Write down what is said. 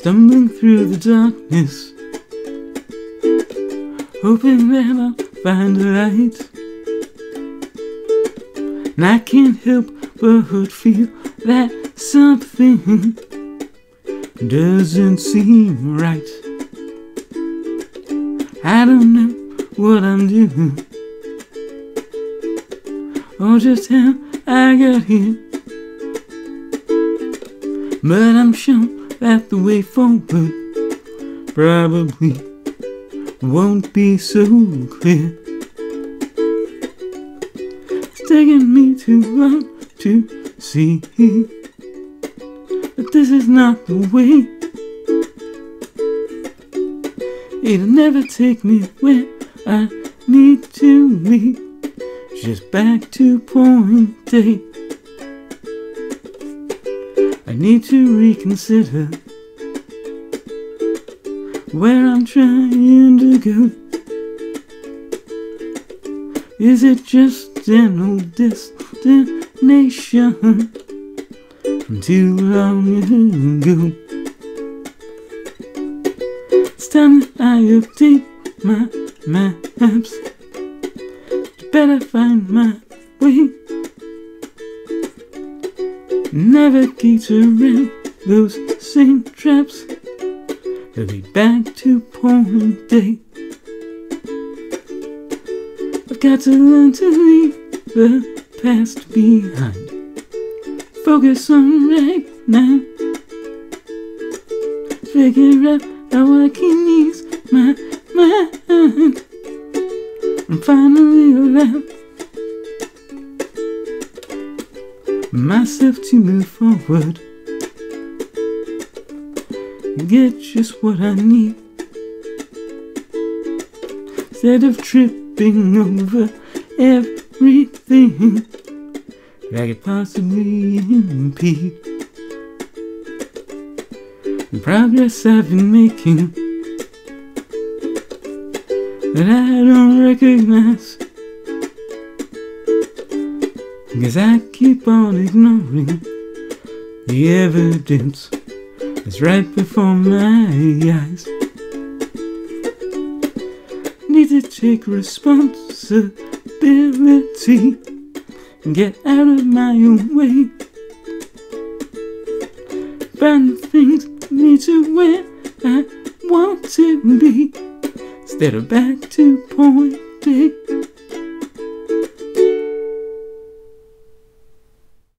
stumbling through the darkness, hoping that I'll find a light. And I can't help but feel that something doesn't seem right. I don't know what I'm doing, or just how I got here. But I'm sure that the way forward probably won't be so clear. It's taking me too long to see that this is not the way. It'll never take me where I need to be. Just back to point A. Need to reconsider where I'm trying to go. Is it just an old destination from too long ago? It's time that I update my maps to better find my way. Navigate around those same traps He'll be back to point A. I've got to learn to leave the past behind. Focus on right now. Figure out how I can ease my mind. I'm finally allowed myself to move forward. Get just what I need. Instead of tripping over everything that could possibly impede the progress I've been making that I don't recognize. Cause I keep on ignoring the evidence that's right before my eyes. Need to take responsibility and get out of my own way. Find things me to where I want to be instead of back to point A.